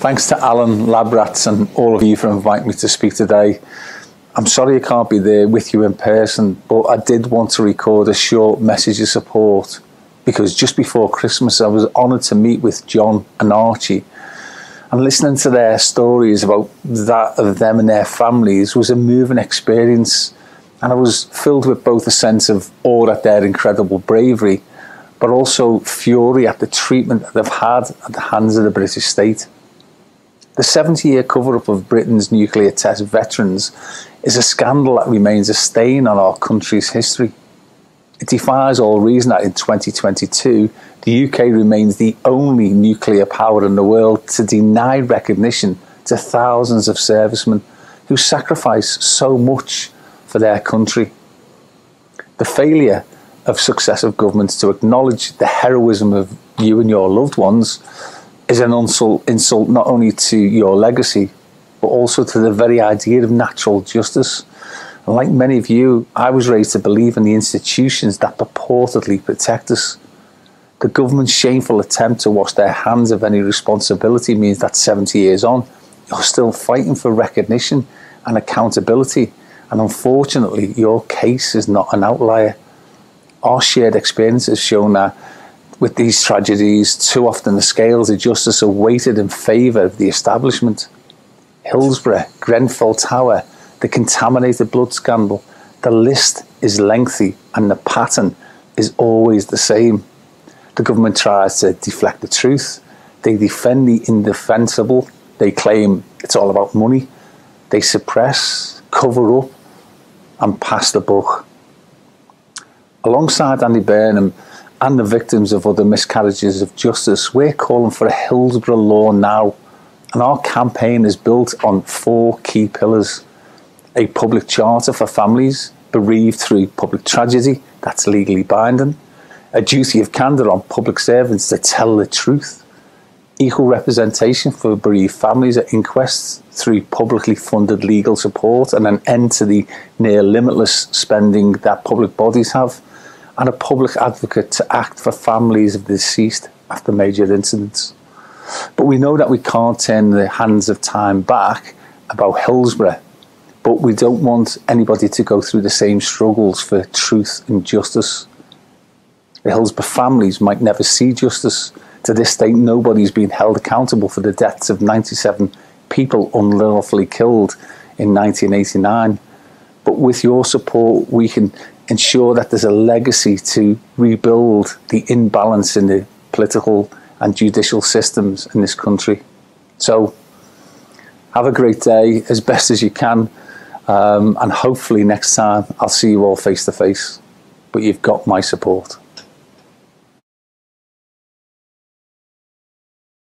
Thanks to Alan Labrats and all of you for inviting me to speak today. I'm sorry I can't be there with you in person, but I did want to record a short message of support because just before Christmas I was honoured to meet with John and Archie. And listening to their stories about that of them and their families was a moving experience. And I was filled with both a sense of awe at their incredible bravery, but also fury at the treatment that they've had at the hands of the British state. The 70 year cover up of Britain's nuclear test veterans is a scandal that remains a stain on our country's history. It defies all reason that in 2022, the UK remains the only nuclear power in the world to deny recognition to thousands of servicemen who sacrifice so much for their country. The failure of successive governments to acknowledge the heroism of you and your loved ones is an insult, insult not only to your legacy, but also to the very idea of natural justice. And like many of you, I was raised to believe in the institutions that purportedly protect us. The government's shameful attempt to wash their hands of any responsibility means that 70 years on, you're still fighting for recognition and accountability. And unfortunately, your case is not an outlier. Our shared experience has shown that with these tragedies, too often the scales of justice are weighted in favour of the establishment. Hillsborough, Grenfell Tower, the contaminated blood scandal, the list is lengthy and the pattern is always the same. The government tries to deflect the truth, they defend the indefensible, they claim it's all about money, they suppress, cover up, and pass the buck. Alongside Andy Burnham, and the victims of other miscarriages of justice, we're calling for a Hillsborough law now. And our campaign is built on four key pillars. A public charter for families bereaved through public tragedy, that's legally binding, a duty of candour on public servants to tell the truth, equal representation for bereaved families at inquests through publicly funded legal support, and an end to the near limitless spending that public bodies have and a public advocate to act for families of the deceased after major incidents. But we know that we can't turn the hands of time back about Hillsborough, but we don't want anybody to go through the same struggles for truth and justice. The Hillsborough families might never see justice. To this day, nobody's been held accountable for the deaths of 97 people unlawfully killed in 1989. But with your support, we can ensure that there's a legacy to rebuild the imbalance in the political and judicial systems in this country. So, have a great day as best as you can, um, and hopefully next time I'll see you all face to face. But you've got my support.